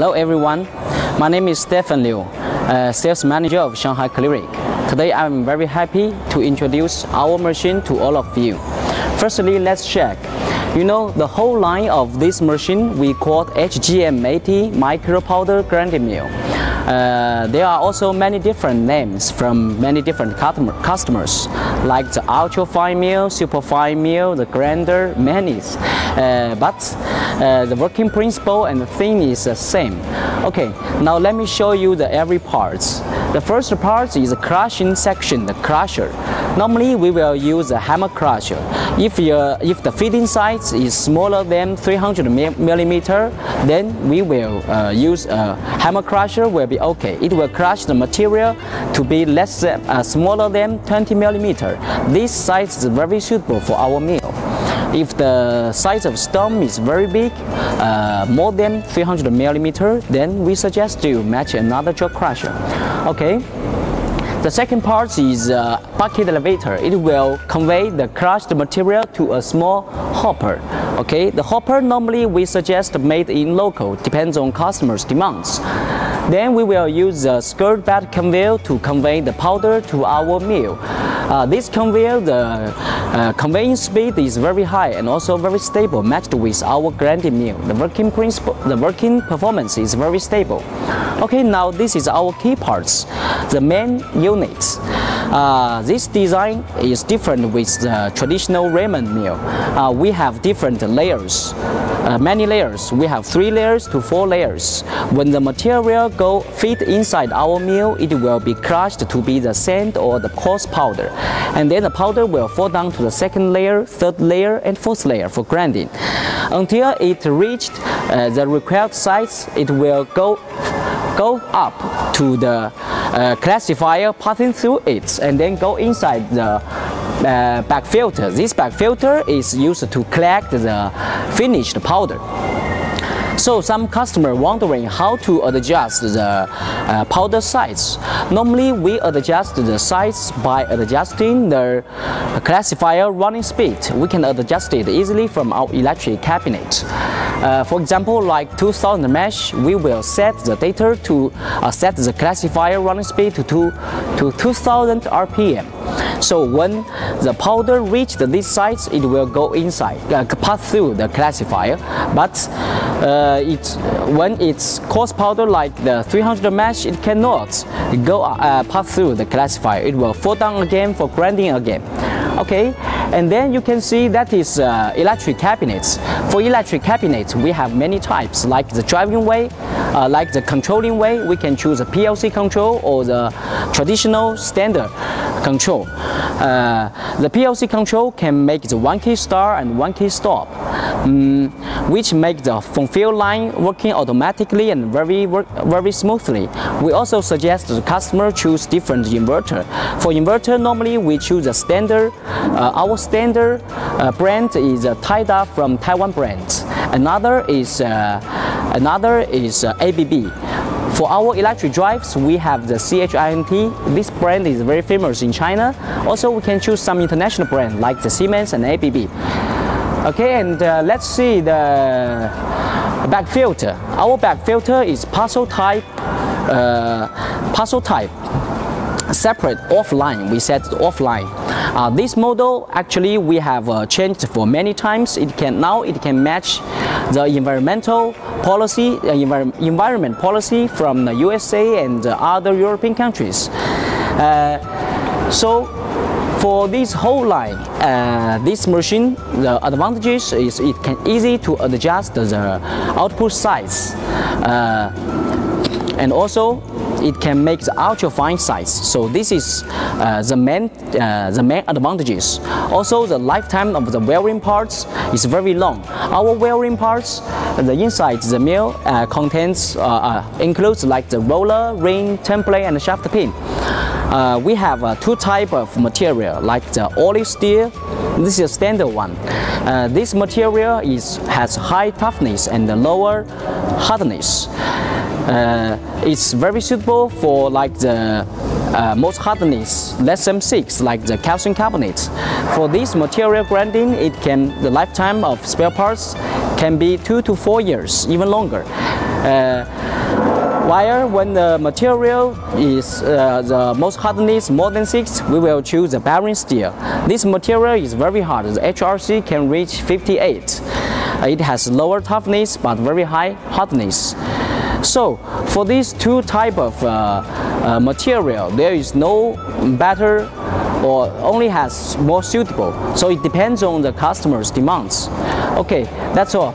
Hello everyone, my name is Stefan Liu, uh, sales manager of Shanghai Clirik. Today I'm very happy to introduce our machine to all of you. Firstly, let's check. You know, the whole line of this machine we call HGM80 micro powder grinding mill. Uh, there are also many different names from many different customers, like the ultra fine meal, super fine meal, the grander, many. Uh, but uh, the working principle and the thing is the same. Okay, now let me show you the every parts. The first part is the crushing section, the crusher. Normally we will use a hammer crusher. If, if the feeding size is smaller than 300 millimeter, then we will uh, use a hammer crusher will be okay. It will crush the material to be less uh, smaller than 20 millimeter. This size is very suitable for our mill. If the size of stump is very big, uh, more than 300 millimeter, then we suggest you match another jaw crusher. Okay. The second part is a bucket elevator. It will convey the crushed material to a small hopper. Okay, the hopper normally we suggest made in local, depends on customers' demands. Then we will use the skirt bed conveyor to convey the powder to our mill. Uh, this conveyor, the uh, conveying speed is very high and also very stable, matched with our grinding mill. The working principle, the working performance is very stable. Okay, now this is our key parts, the main units. Uh, this design is different with the traditional Raymond mill. Uh, we have different layers, uh, many layers. We have three layers to four layers. When the material go fit inside our mill, it will be crushed to be the sand or the coarse powder. And then the powder will fall down to the second layer, third layer, and fourth layer for grinding. Until it reached uh, the required size, it will go go up to the uh, classifier passing through it and then go inside the uh, bag filter. This bag filter is used to collect the finished powder. So some customer wondering how to adjust the uh, powder size. Normally we adjust the size by adjusting the classifier running speed. We can adjust it easily from our electric cabinet. Uh, for example, like 2000 mesh, we will set the data to uh, set the classifier running speed to, to, to 2000 RPM. So when the powder reaches this size, it will go inside, uh, pass through the classifier. But uh, it, when it's coarse powder like the 300 mesh, it cannot go uh, pass through the classifier. It will fall down again for grinding again okay? And then you can see that is uh, electric cabinets. For electric cabinets we have many types like the driving way uh, like the controlling way. We can choose a PLC control or the traditional standard control. Uh, the PLC control can make the one key start and one key stop um, which make the fulfill line working automatically and very very smoothly we also suggest the customer choose different inverter for inverter normally we choose a standard uh, our standard uh, brand is uh, Taida from Taiwan brand. Another is another is ABB. For our electric drives, we have the CHINT. This brand is very famous in China. Also, we can choose some international brand like the Siemens and ABB. Okay, and uh, let's see the bag filter. Our bag filter is parcel type, uh, parcel type separate offline. We set offline. Uh, this model actually we have uh, changed for many times. It can now it can match the environmental policy, uh, envir environment policy from the USA and other European countries. Uh, so for this whole line, uh, this machine, the advantages is it can easy to adjust the output size. Uh, and also it can make the ultra fine size. So this is uh, the main uh, the main advantages. Also, the lifetime of the wearing parts is very long. Our wearing parts, the inside the mill uh, contains uh, uh, includes like the roller, ring, template, and shaft pin. Uh, we have uh, two type of material like the alloy steel this is a standard one uh, this material is has high toughness and lower hardness uh, it's very suitable for like the uh, Mohs hardness less M6 like the calcium carbonate. For this material grinding, it can the lifetime of spare parts can be two to four years, even longer. Uh, while when the material is uh, the Mohs hardness more than 6, we will choose the bearing steel. This material is very hard. The HRC can reach 58. Uh, it has lower toughness but very high hardness. So for these two type of uh, uh, material, there is no better or only has more suitable. So it depends on the customer's demands. Okay, that's all.